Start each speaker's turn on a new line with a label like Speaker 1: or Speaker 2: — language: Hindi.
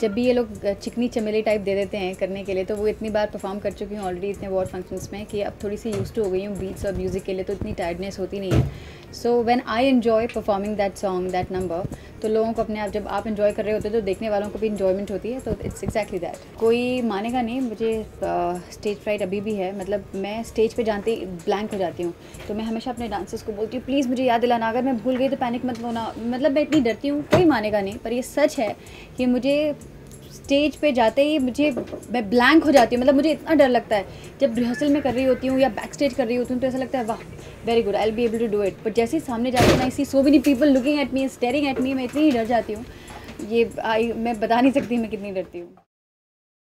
Speaker 1: जब भी ये लोग चिकनी चमेली टाइप दे देते हैं करने के लिए तो वो इतनी बार परफॉर्म कर चुकी हूँ ऑलरेडी इतने वॉर फ़ंक्शंस में कि अब थोड़ी सी यूज़ हो गई हूँ बीट्स और म्यूज़िक के लिए तो इतनी टायर्डनेस होती नहीं है। So when I enjoy performing that song that number तो लोगों को अपने आप जब आप इन्जॉय कर रहे होते हो तो देखने वालों को भी इन्जॉयमेंट होती है तो इट्स एग्जैक्टली दैट कोई मानेगा नहीं, मुझे स्टेज फ्राइट अभी भी है मतलब मैं स्टेज पे जानते ही ब्लैंक हो जाती हूँ तो मैं हमेशा अपने डांसर्स को बोलती हूँ प्लीज़ मुझे याद दिलाना, अगर मैं भूल गई तो पैनिक मत होना। मतलब मैं इतनी डरती हूँ, कोई मानेगा नहीं, पर ये सच है कि मुझे स्टेज पे जाते ही मुझे, मैं ब्लैंक हो जाती हूँ। मतलब मुझे इतना डर लगता है। जब रिहर्सल में कर रही होती हूँ या बैक स्टेज कर रही होती हूँ तो ऐसा लगता है, वाह very good I'll be able to do it but जैसे ही सामने जाती हूँ I see so many people looking at me staring at me मैं इतनी ही डर जाती हूँ। ये आई मैं बता नहीं सकती मैं कितनी डरती हूँ।